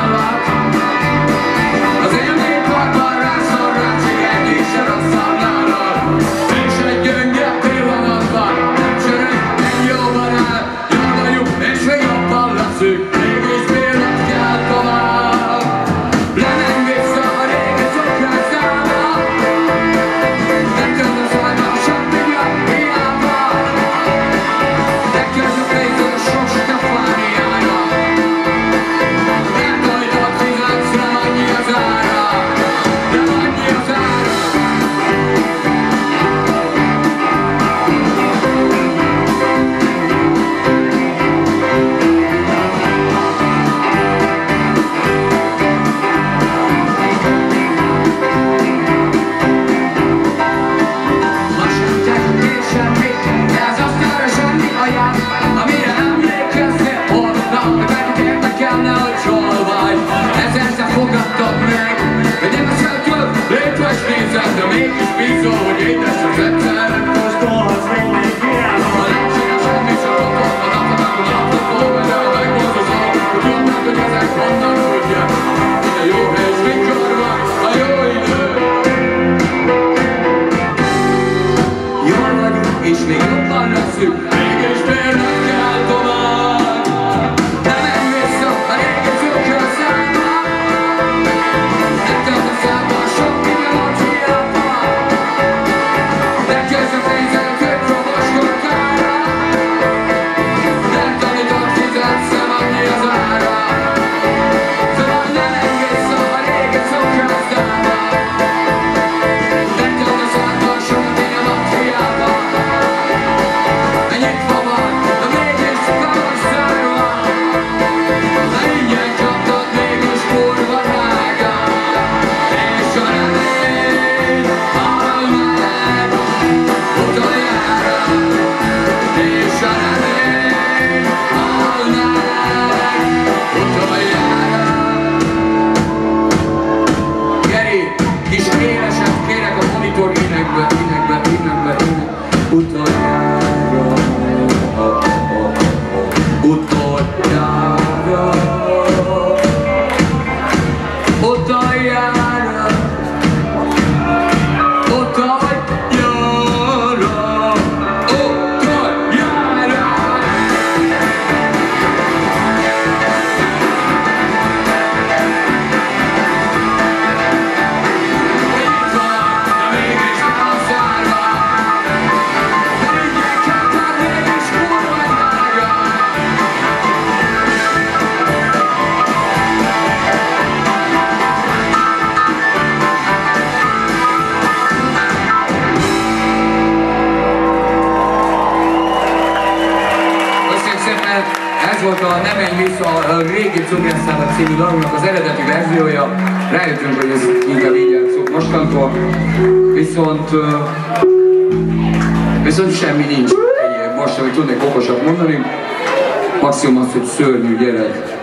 falar. Schwingung war não Zug. Otoya Ez volt a Nem menj vissza a régi Cugesszának című dalunknak az eredeti verziója. Rájöttünk, hogy ez inkább így játszunk mostantól. Viszont... Viszont semmi nincs egyéb most, amit tudnék okosabb mondani. Maximum az, hogy szörnyű gyerek.